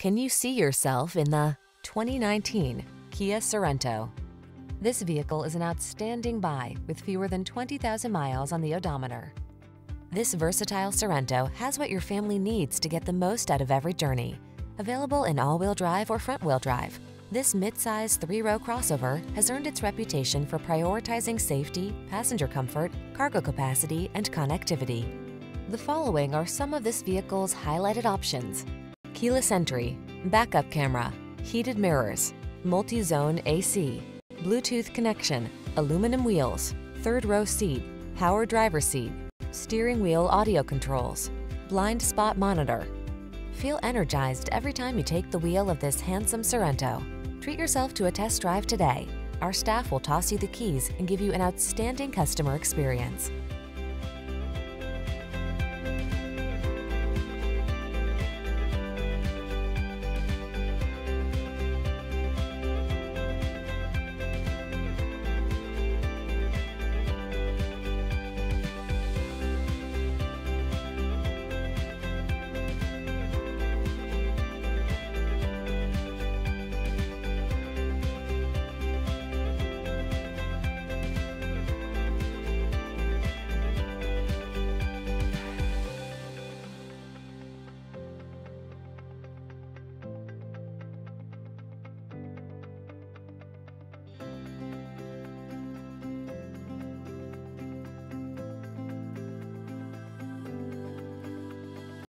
Can you see yourself in the 2019 Kia Sorento? This vehicle is an outstanding buy with fewer than 20,000 miles on the odometer. This versatile Sorento has what your family needs to get the most out of every journey. Available in all-wheel drive or front-wheel drive, this midsize three-row crossover has earned its reputation for prioritizing safety, passenger comfort, cargo capacity, and connectivity. The following are some of this vehicle's highlighted options. Keyless entry, backup camera, heated mirrors, multi-zone AC, Bluetooth connection, aluminum wheels, third row seat, power driver seat, steering wheel audio controls, blind spot monitor. Feel energized every time you take the wheel of this handsome Sorento. Treat yourself to a test drive today. Our staff will toss you the keys and give you an outstanding customer experience.